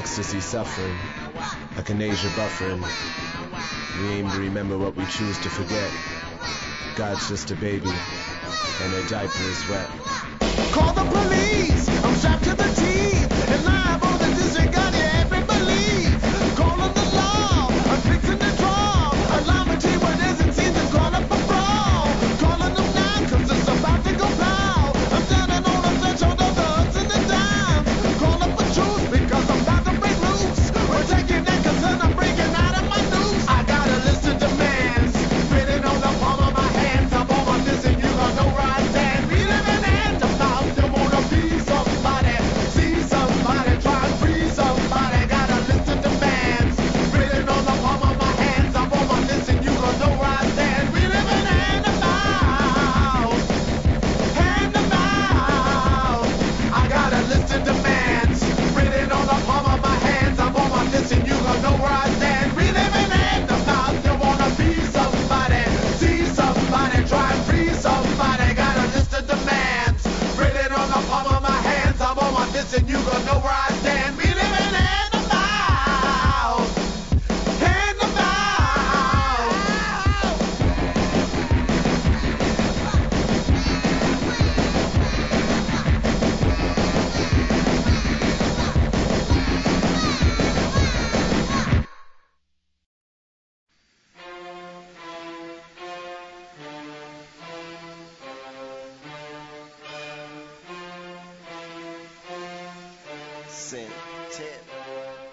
ecstasy suffering, echinacea buffering. We aim to remember what we choose to forget. God's just a baby, and her diaper is wet. Call the police. I'm strapped to the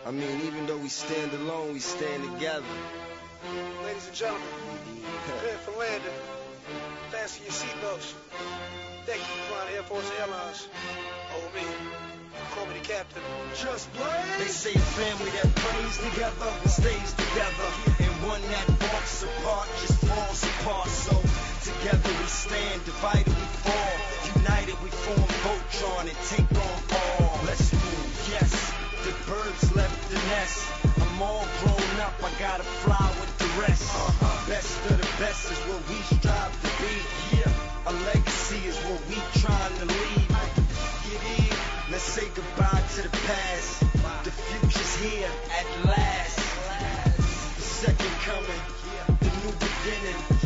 I mean, even though we stand alone, we stand together. Ladies and gentlemen, prepare for landing. Fasten your seatbelts. Thank you for flying Air Force Airlines. Over me. Call me the captain. Just blaze. They say a family that prays together stays together, and one that walks apart just falls apart. So together we stand, divided we fall, united we form Voltron and take on all. I'm all grown up, I gotta fly with the rest. Best of the best is what we strive to be. Yeah, a legacy is what we trying to leave. Get in, let's say goodbye to the past. The future's here at last. The second coming, the new beginning.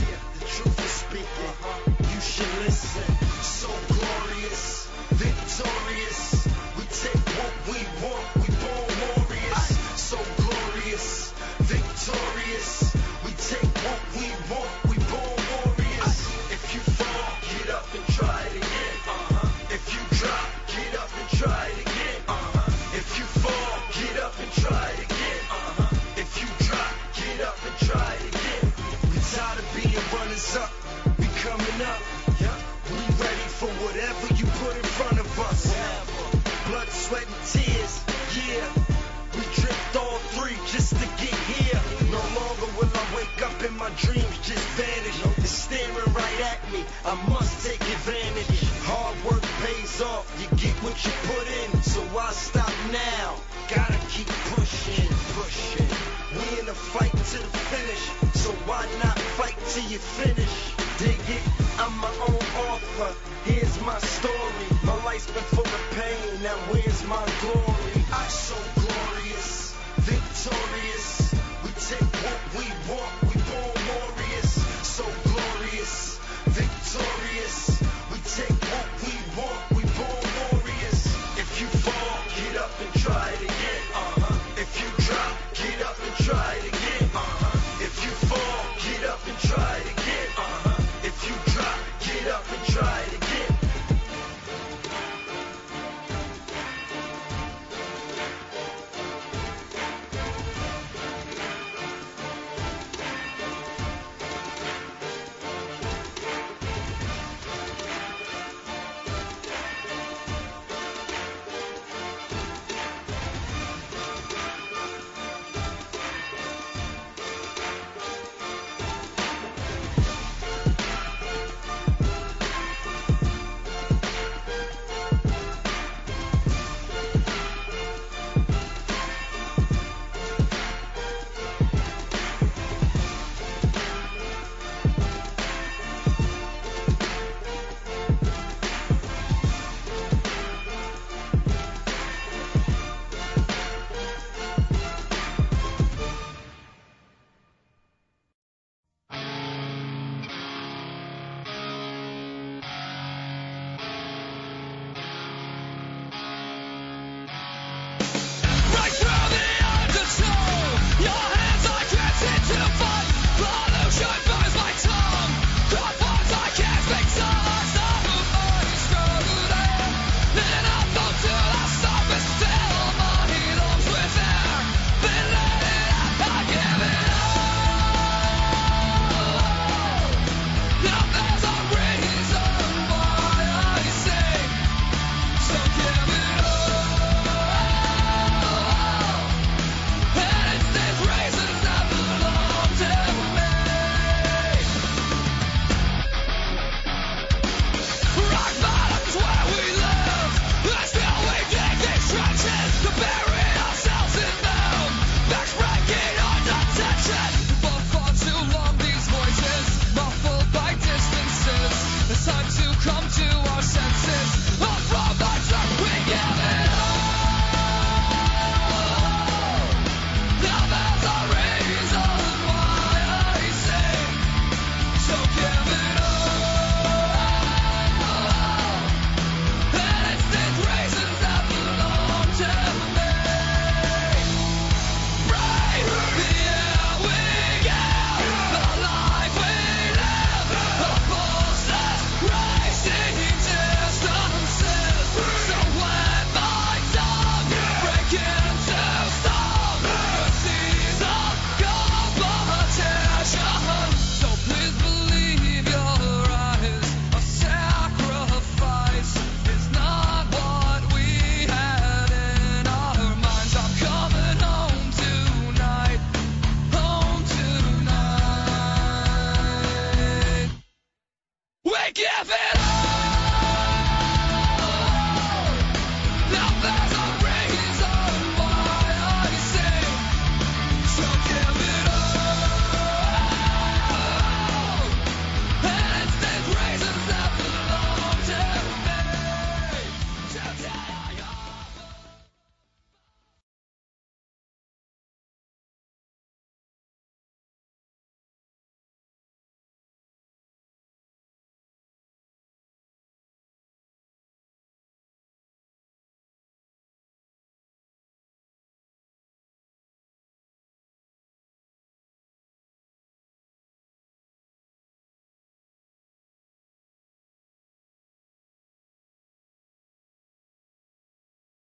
Dreams just vanish. It's staring right at me. I must take advantage. Hard work pays off. You get what you put in. So why stop now? Gotta keep pushing, pushing. We in a fight to the finish. So why not fight till you finish? Dig it? I'm my own author. Here's my story. My life's been full of pain. Now where's my glory? I'm so what we want. We born warriors, so glorious, victorious. We take what we want. We born warriors. If you fall, get up and try it again. Uh-huh. If you drop, get up and try it again. Uh-huh. If you fall, get up and try it again. Uh-huh. If you drop, get up and try it.